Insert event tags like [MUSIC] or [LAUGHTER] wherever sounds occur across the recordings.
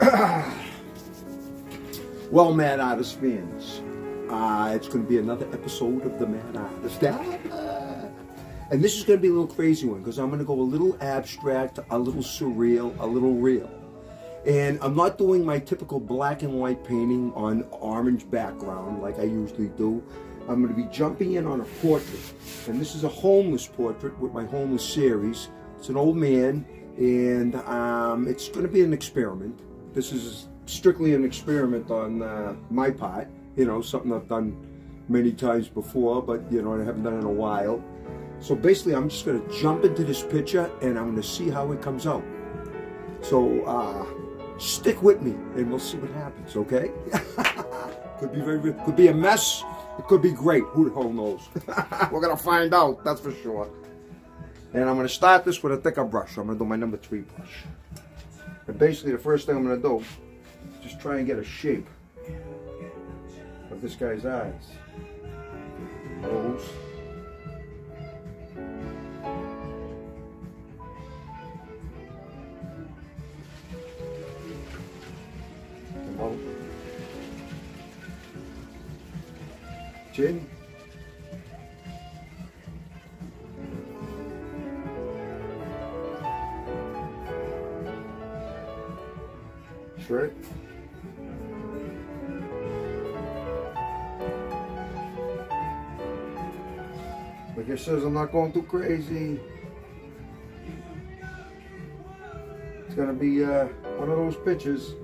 [CLEARS THROAT] Well, Mad Artist fans, uh, it's going to be another episode of the Mad Artist. And this is going to be a little crazy one because I'm going to go a little abstract, a little surreal, a little real. And I'm not doing my typical black and white painting on orange background like I usually do. I'm going to be jumping in on a portrait. And this is a homeless portrait with my homeless series. It's an old man and um, it's going to be an experiment. This is strictly an experiment on uh, my part. You know, something I've done many times before, but you know, I haven't done in a while. So basically, I'm just going to jump into this picture and I'm going to see how it comes out. So uh, stick with me and we'll see what happens, okay? [LAUGHS] could be very, could be a mess. It could be great. Who the hell knows? [LAUGHS] We're going to find out, that's for sure. And I'm going to start this with a thicker brush. I'm going to do my number three brush. And basically, the first thing I'm to do just try and get a shape of this guy's eyes. Nose. Chin. Shirt. Like it says, I'm not going too crazy. It's gonna be uh, one of those pictures.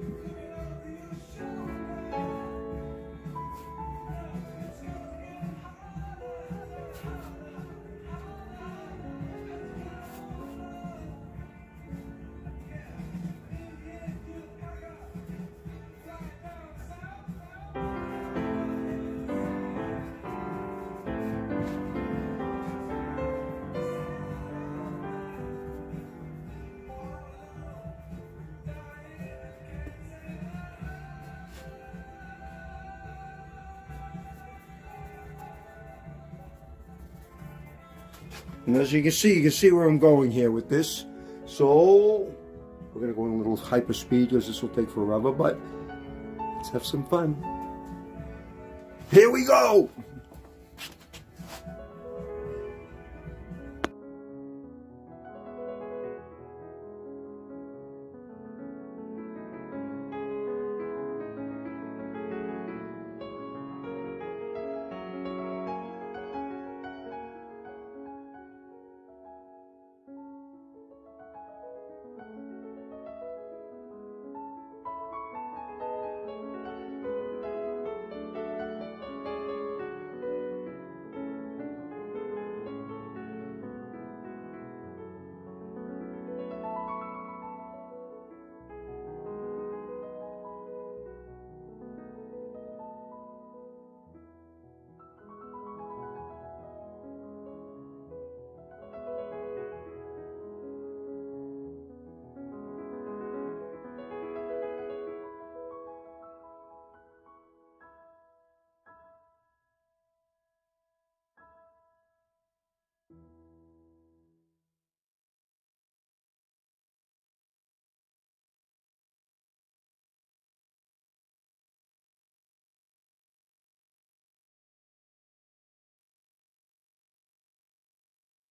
And as you can see, you can see where I'm going here with this. So, we're to go in a little hyper speed because this will take forever, but let's have some fun. Here we go!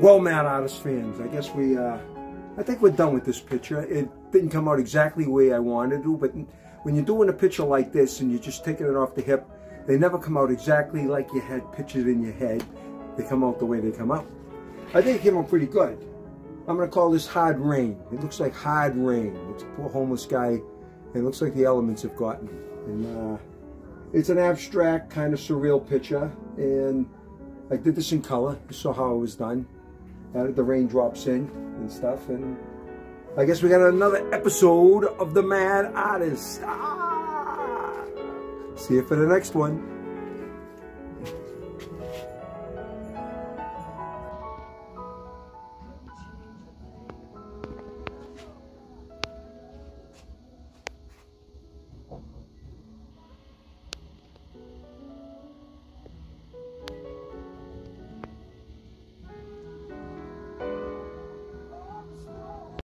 Well, Mad Artist fans, I guess we, uh, I think we're done with this picture. It didn't come out exactly the way I wanted to, but when you're doing a picture like this and you're just taking it off the hip, they never come out exactly like you had pictured in your head. They come out the way they come out. I think it came out pretty good. I'm going to call this Hard Rain. It looks like hard rain. It's a poor homeless guy. And it looks like the elements have gotten. And uh, it's an abstract, kind of surreal picture. And I did this in color. You saw how it was done the raindrops in and stuff. And I guess we got another episode of The Mad Artist. Ah! See you for the next one.